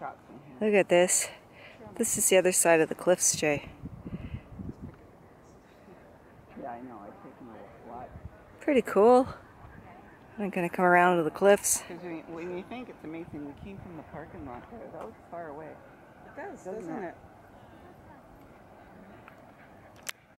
shots from here. Look at this. This is the other side of the cliffs, Jay. Yeah, I know. I've taken a lot. Pretty cool. I'm gonna come around to the cliffs. Because when, you think it's amazing, we came from the parking lot there. That was far away. It does, Doesn't doesn't it? it?